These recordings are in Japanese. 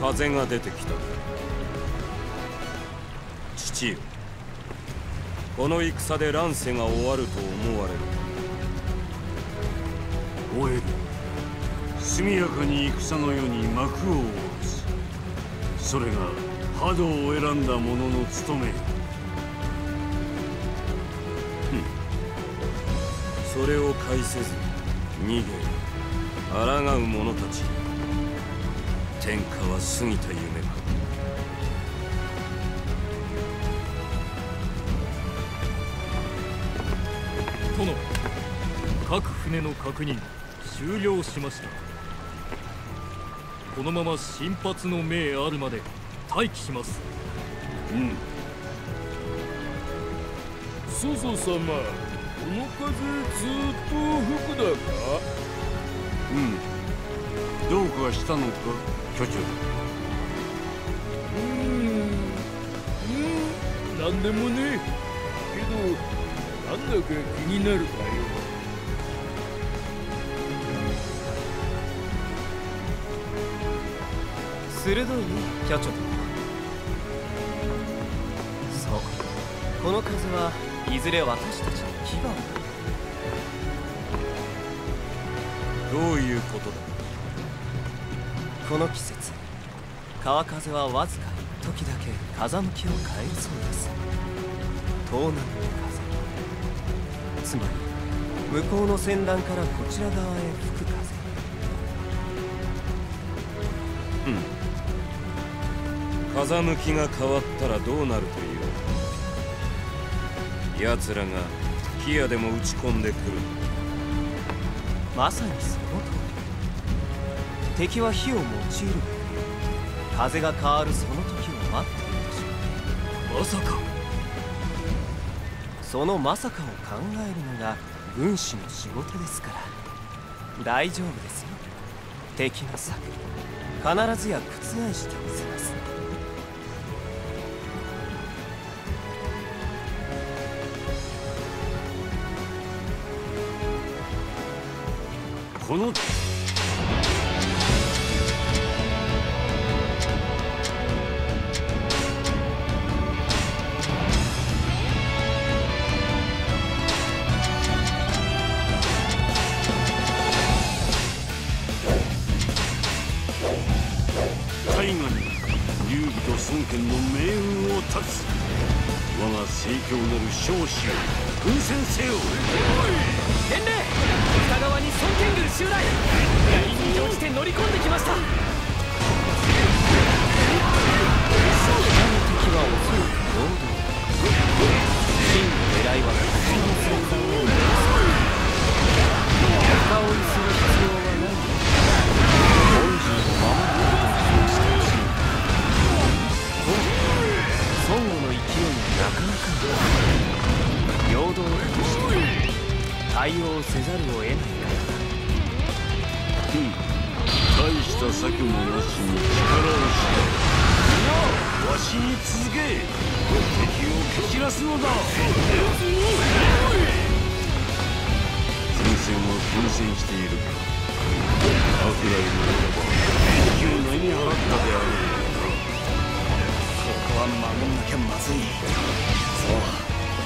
風が出てきた。父よ。この戦で乱世が終わると思われる。終える。速やかに戦の世に幕を下ろす。それが波動を選んだ者の務め。それを介せず逃げ抗う者たち天下は過ぎた夢か殿各船の確認終了しました。このまま新発の命あるまで待機します。うん。ソソ様この風ずっと吹くだか？うん。どうかしたのか？巨長うーん。うん。なんでもねけどなんだか気になるかよ。鋭いねキャチョ殿そうこの風はいずれ私たちの牙を。どういうことだ？この季節川風はわずか一時だけ風向きを変えるそうです。東南の風。つまり向こうの船団からこちら側へ吹く風。風向きが変わったらどうなるという？奴らが火矢でも打ち込んでくる。まさにその通り敵は火を用いる。風が変わるその時を待っているでしょう。まさか。そのまさかを考えるのが軍師の仕事ですから。大丈夫ですよ。敵の策必ずや覆してみせます。このが盛況なる少子を奮戦せよ伝令。北側に孫権軍襲来ラインに乗じて乗り込んできました敵はおそらく陽動真前線は混戦しているアフライのならば敵を何払ったであろうここは守んなきゃまずいそう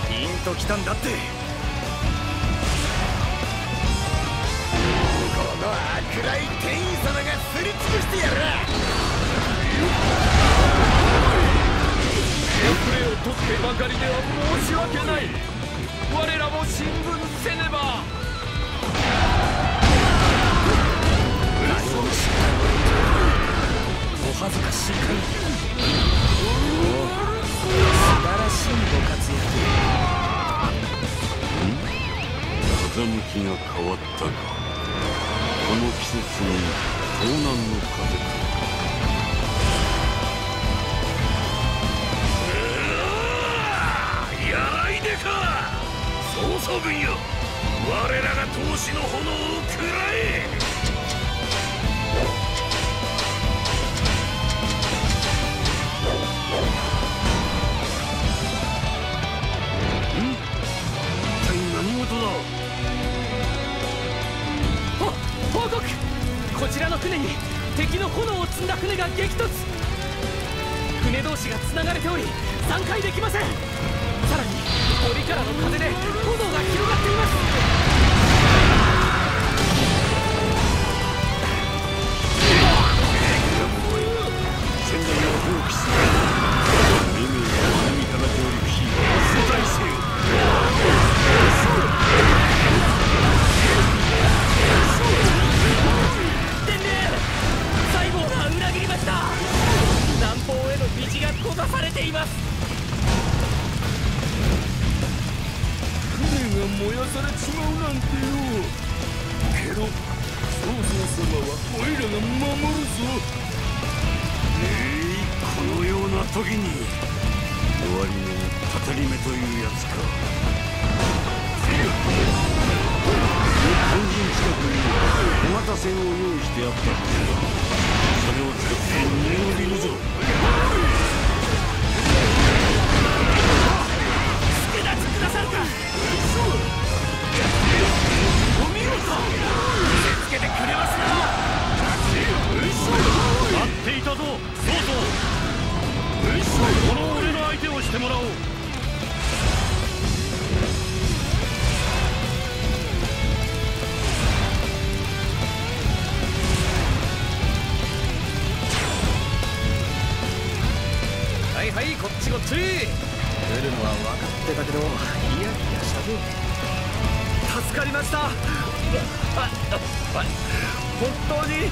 ピンときたんだってこの悪い天員様がすり尽くしてやる手遅れを取ってばかりでは申し訳ない。我らも進軍せねば。だがこの季節に東南の風。かやらいでか。曹操軍よ。我らが闘志の炎を食ら激突。船同士がつながれており散開できません。さらに森からの風で炎が広がっています。船内を放棄する海名り目というやつか。日本人近くに小型船を用意してあったはずだ。それを使って逃げ延びるぞ。助立ちくださるか。お見事。見せつけてくれますな。待っていたぞ。そうそうこの俺の相手をしてもらおうした。本当に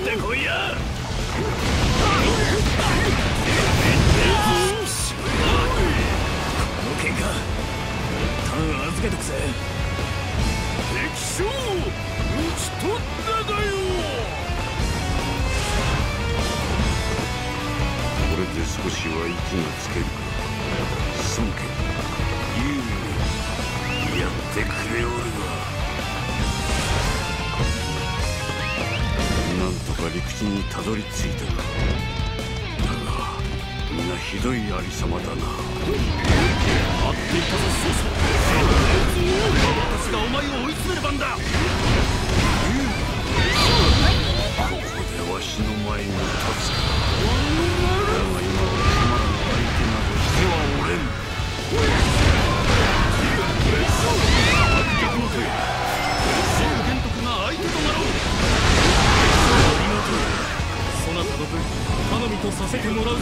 ってこいや。ひどいありさまだな。待っていたぞ曹操私がお前を追い詰める番だ。ここでわしの前に立つか。だが今は貴様らの相手などしてはおれん。玄徳が相手となろう。ありがとうそなたの分頼みとさせてもらう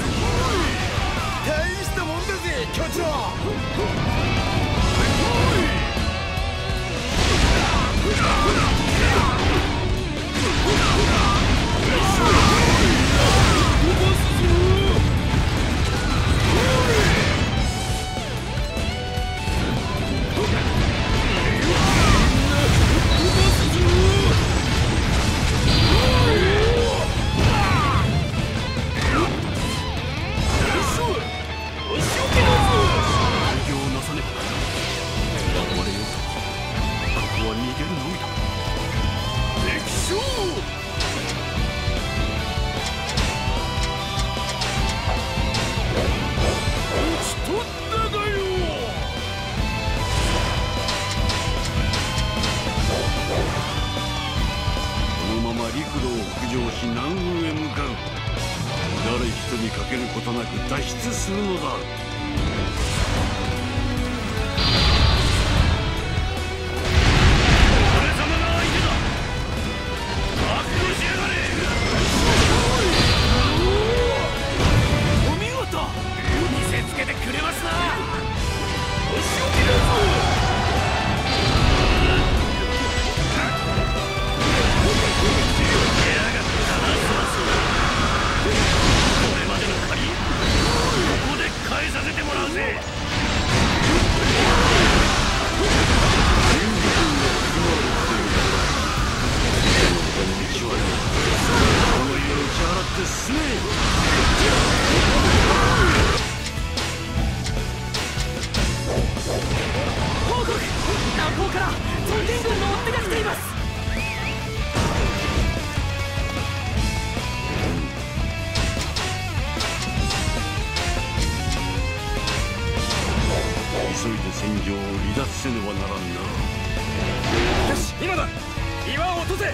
とせこ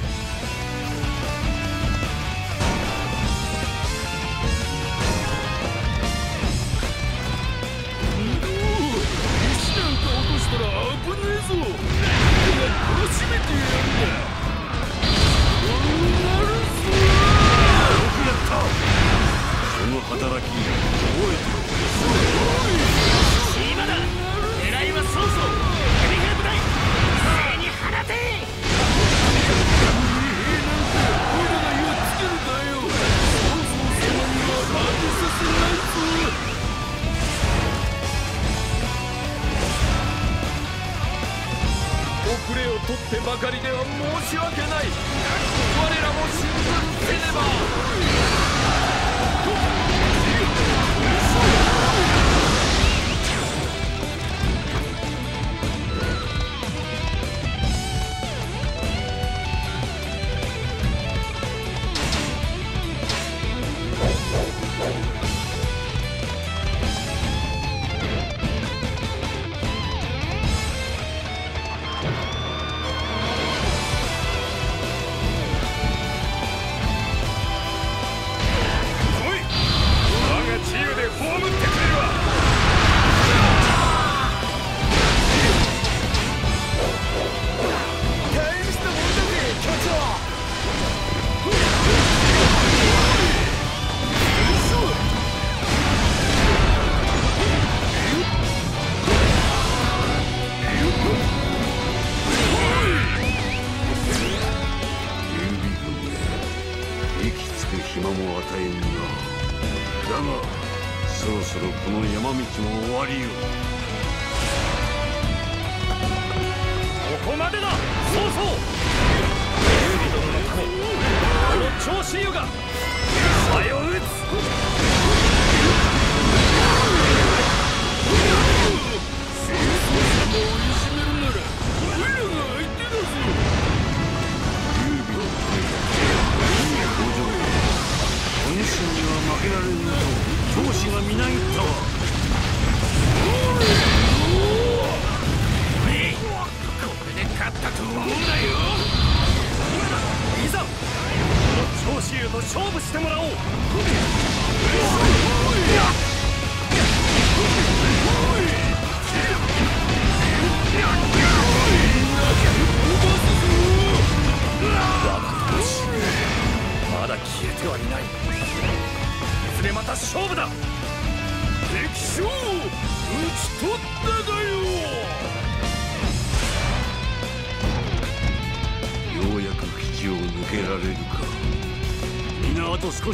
よ。くやった。の働き覚えて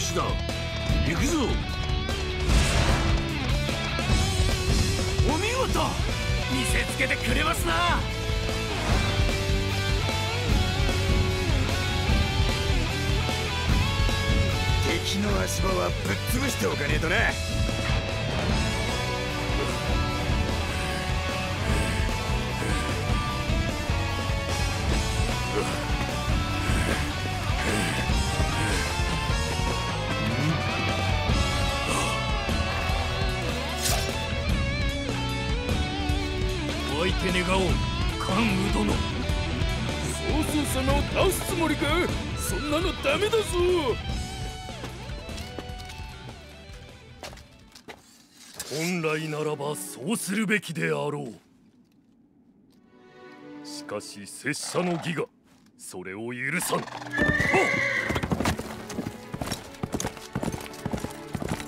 しだ。行くぞ。お見事。見せつけてくれますな。敵の足場はぶっ潰しておかねえとな。曹様を倒すつもりか？そんなのダメだぞ。本来ならばそうするべきであろう。しかし拙者の義がそれを許さん。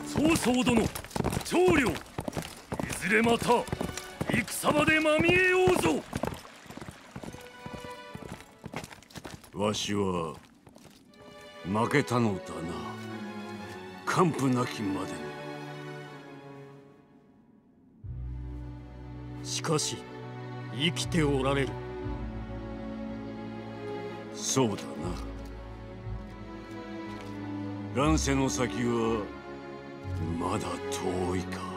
曹操殿長領いずれまた戦場でまみえようぞ。わしは負けたのだな。完膚なきまでしかし生きておられる。そうだな。乱世の先はまだ遠いか。